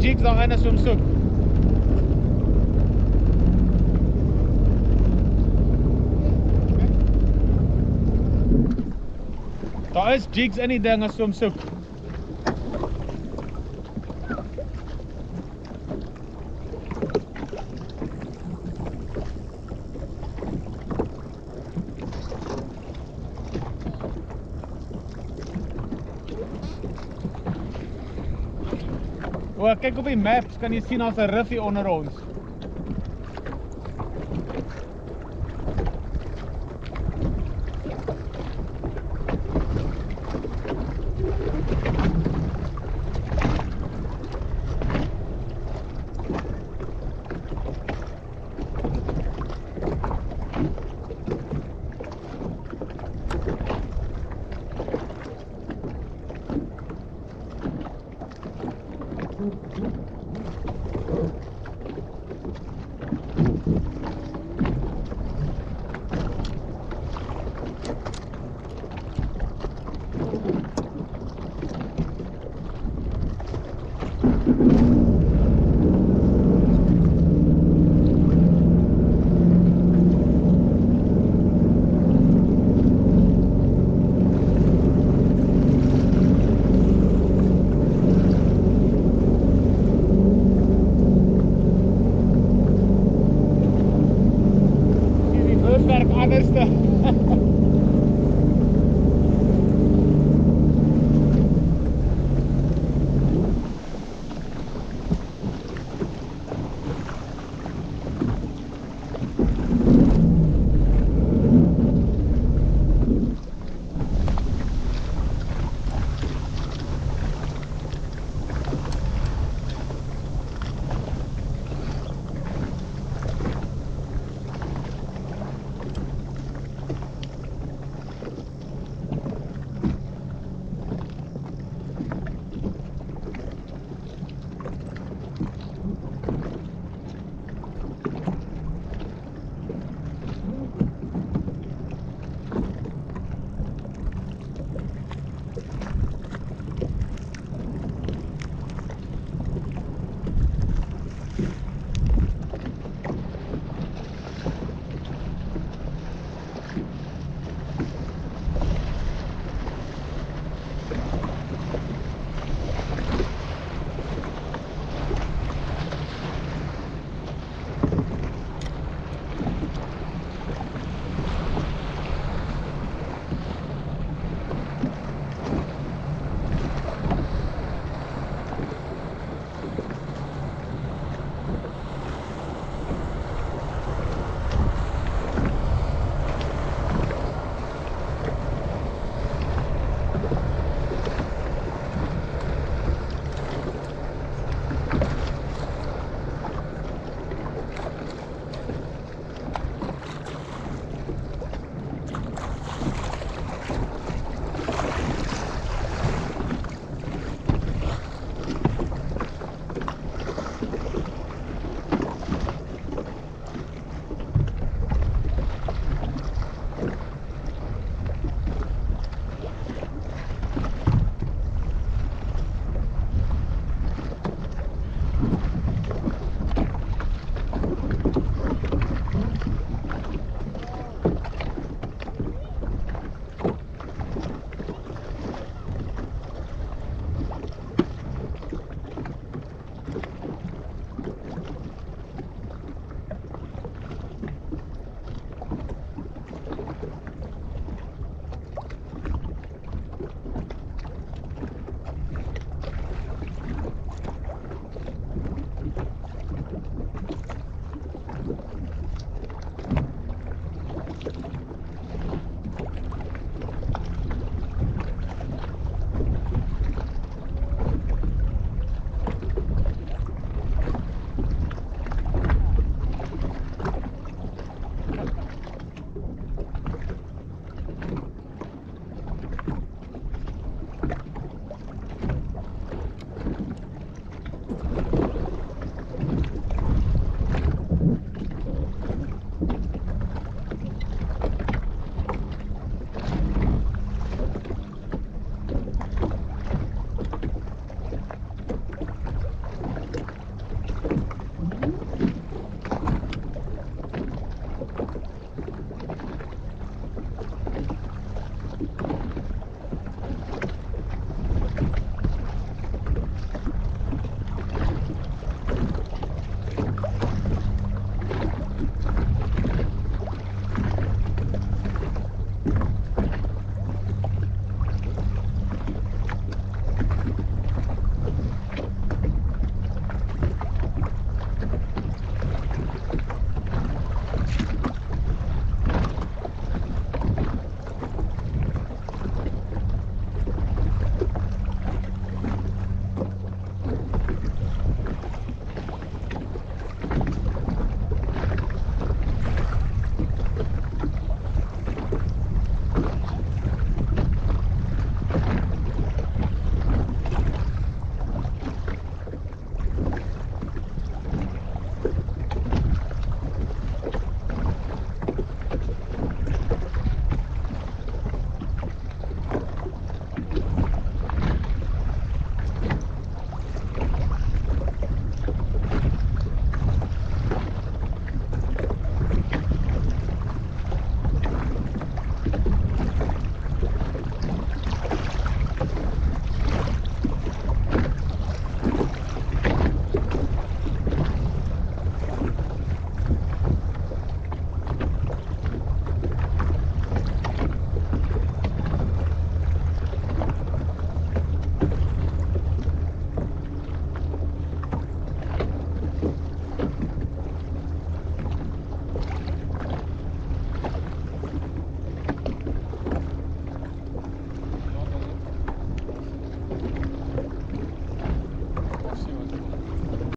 Jigs daar in om soek. Daar is jigs in die ding as om O, kyk op die maps kan jy sien daar's 'n riffie onder ons.